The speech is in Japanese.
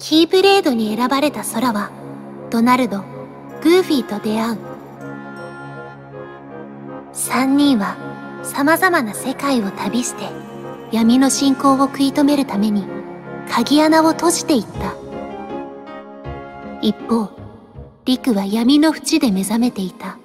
キーブレードに選ばれた空は、ドナルド、グーフィーと出会う。三人は様々な世界を旅して闇の進行を食い止めるために鍵穴を閉じていった。一方、リクは闇の淵で目覚めていた。